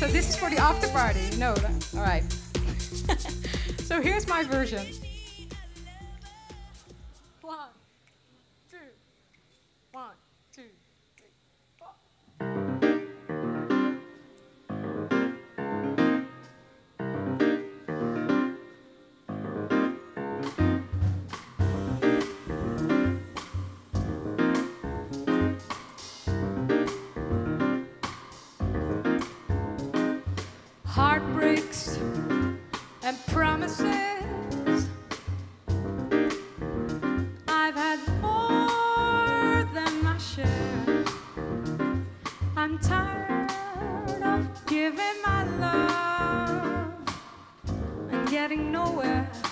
So this is for the after party. No, all right. so here's my version. One. nowhere.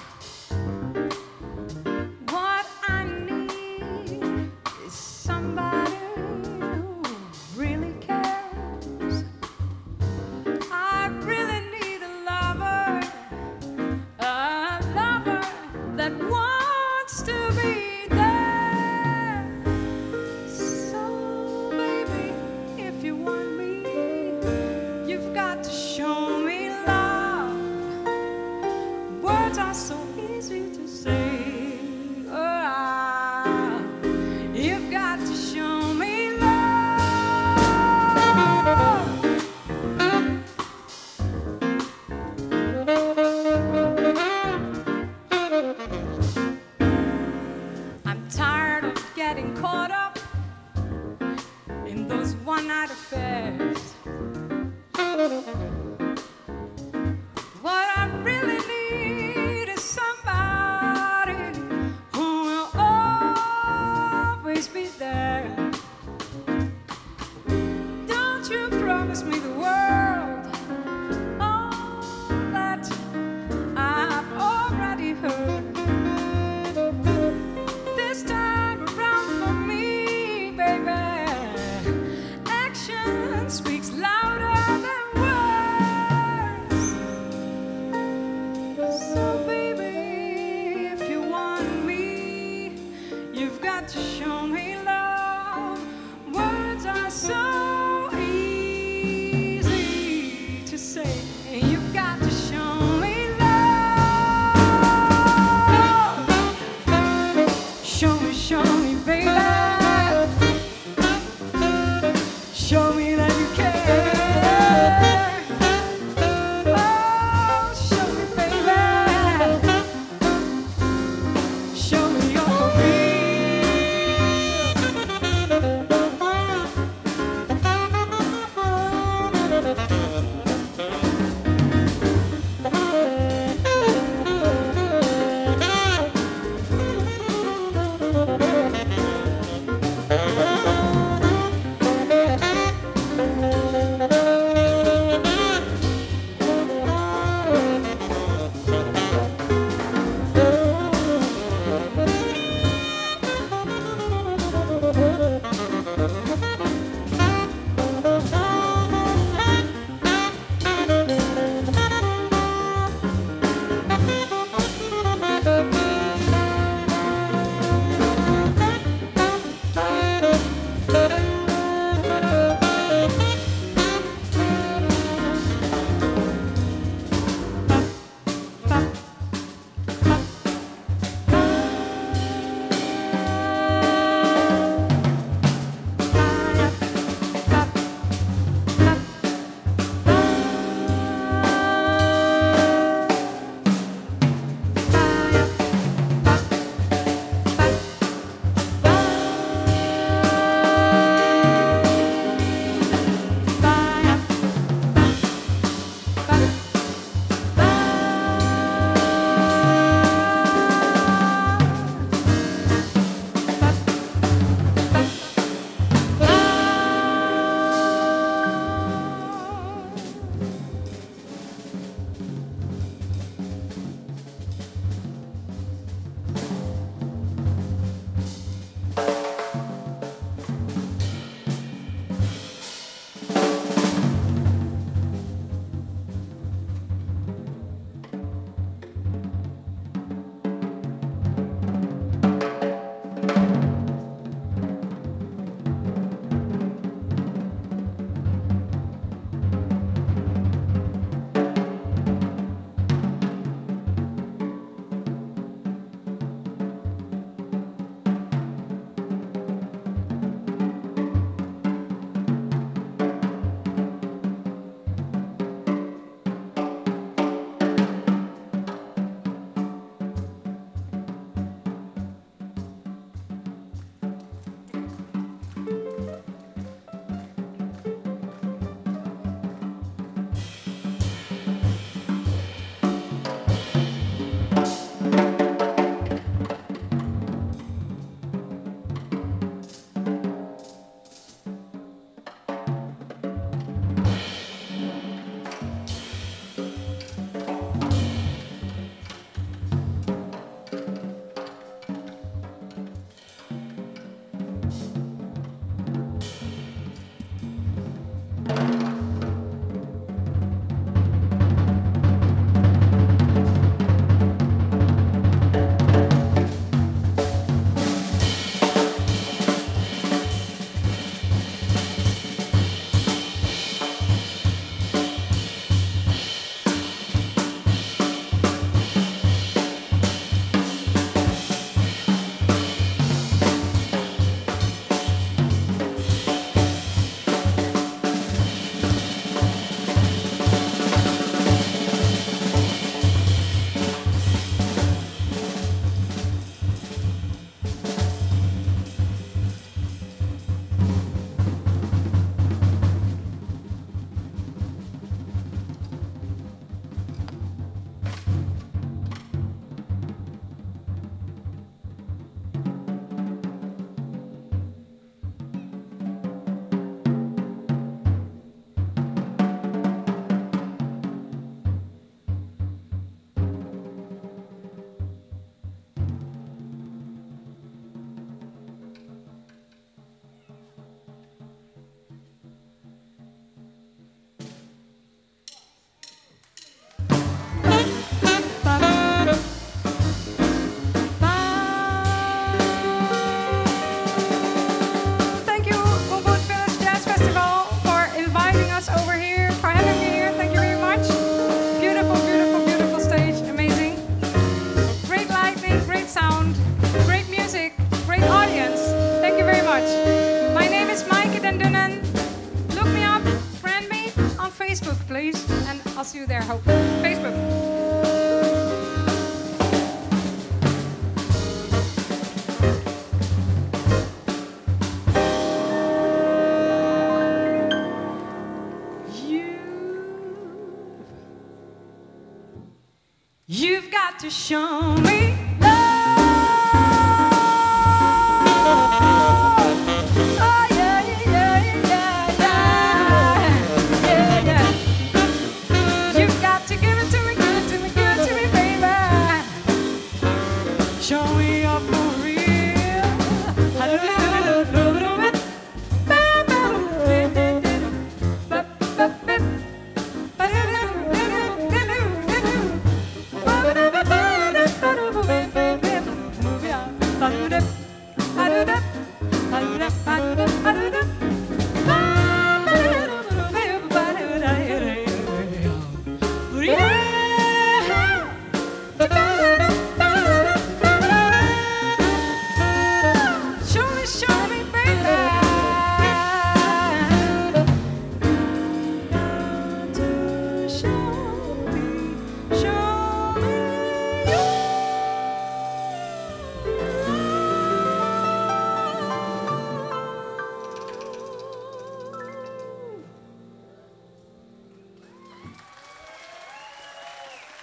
to show me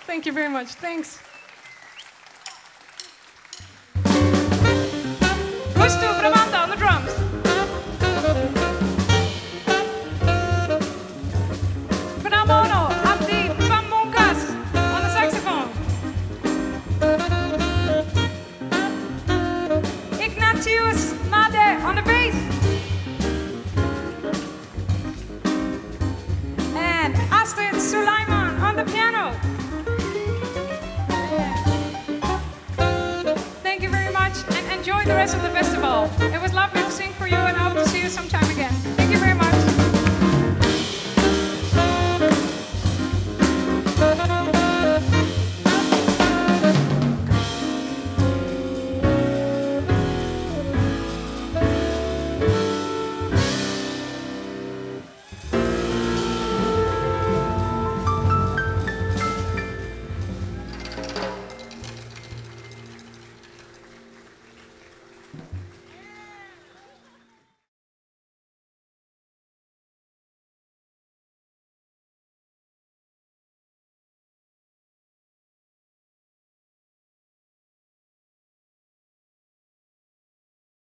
Thank you very much. Thanks. Gustu Brahmanta.